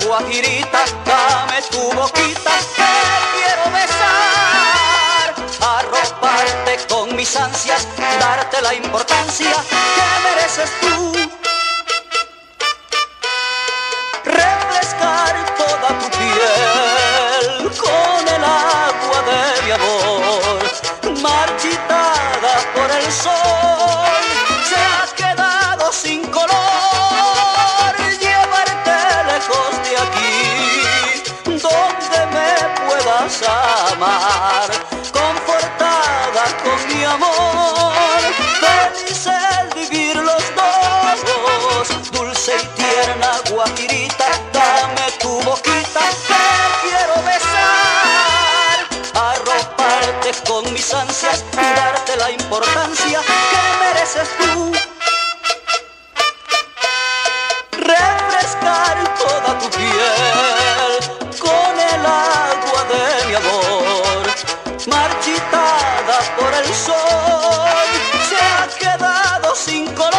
Guajirita, dame tu boquita que quiero besar. Arroparte con mis ansias, darte la importancia que mereces tú. Refrescar toda tu piel con el agua de mi amor, puedas amar, confortada con mi amor, por el sol, se ha quedado sin color.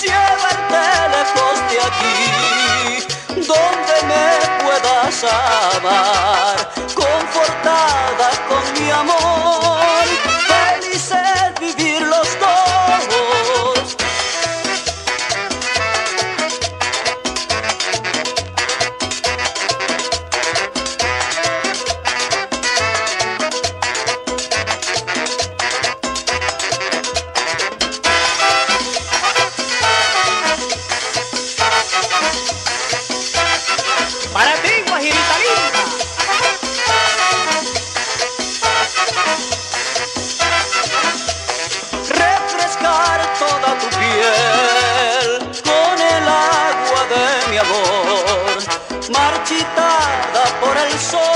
Llevarte lejos de aquí, donde me puedas amar, confortada con mi amor, agua